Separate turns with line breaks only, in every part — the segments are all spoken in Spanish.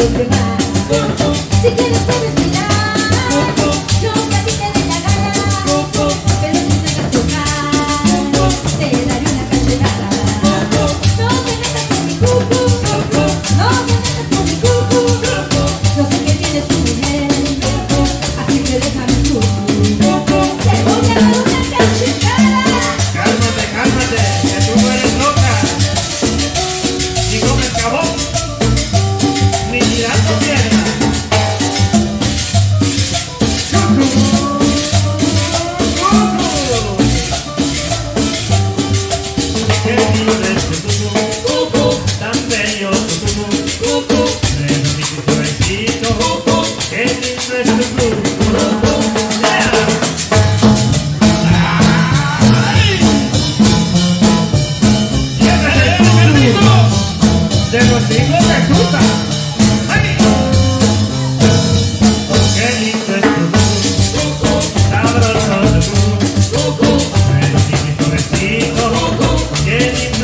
Si quieres,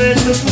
Christmas